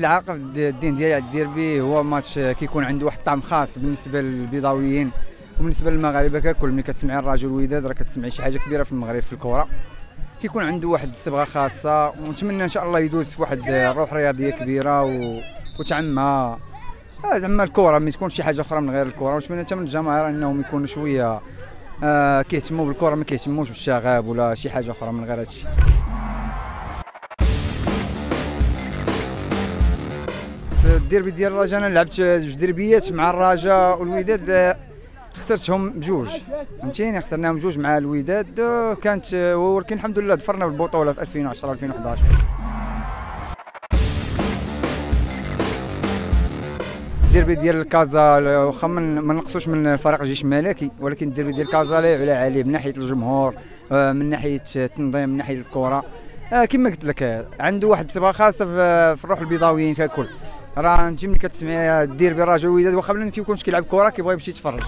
العاقب الدين ديالي على الديربي هو ماتش كيكون عنده واحد الطعم خاص بالنسبة للبيضاويين وبالنسبة للمغاربة ككل ملي كتسمعي الراجل الوداد راه كتسمعي شي حاجة كبيرة في المغرب في الكرة. كيكون عنده واحد الصبغة خاصة ونتمنى إن شاء الله يدوز في واحد الروح رياضية كبيرة و... وتعمها آه زعما الكرة ما تكونش شي حاجة أخرى من غير الكرة ونتمنى حتى من الجماهير إنهم يكونوا شوية آه كيهتموا بالكرة ما كيهتموش بالشغب ولا شي حاجة أخرى من غير هادشي. الديربي ديال الرجاء أنا لعبت جوج ديربيات مع الرجاء والوداد آه، خسرتهم بجوج. فهمتيني؟ خسرناهم بجوج مع الوداد آه، كانت آه، ولكن الحمد لله ظفرنا بالبطولة في 2010 2011 الديربي ديال كازا واخا ما نقصوش من فريق الجيش الملكي ولكن الديربي ديال كازا لا يعلى عليه من ناحية الجمهور من ناحية التنظيم من ناحية الكرة. كما قلت لك عنده واحد الصبغه خاصة في الروح البيضاويين ككل. راه انت ملي كتسمعي الديربي الرجاء والوداد واخا ما كيكونش كيلعب كره كيبغي يمشي يتفرج.